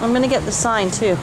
I'm gonna get the sign too.